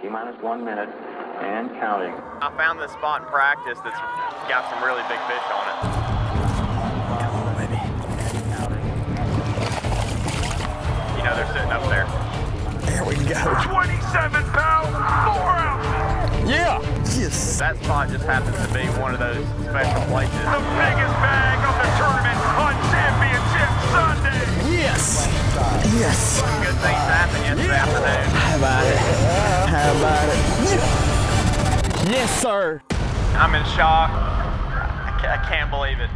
T minus one minute and counting. I found this spot in practice that's got some really big fish on it. You know they're sitting up there. There we go. 27 pounds, 4 ounces. Yeah. Yes. That spot just happens to be one of those special places. The biggest bag of the tournament on Championship Sunday. Yes. Yes. Good things happen yesterday afternoon. How about it? Yes, sir. I'm in shock. I can't believe it.